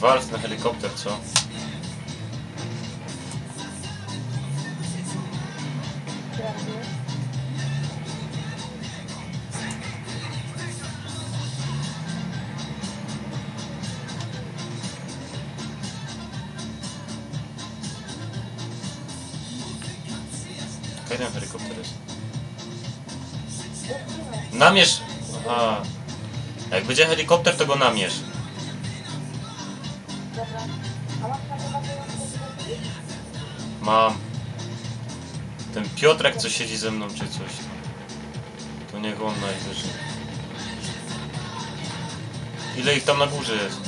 Walcz na helikopter, co? Ten helikopter jest? Namierz! Aha. Jak będzie helikopter, to go namierz. Mam. Ten Piotrek, co siedzi ze mną, czy coś. To niech on najwyżej. Ile ich tam na górze jest?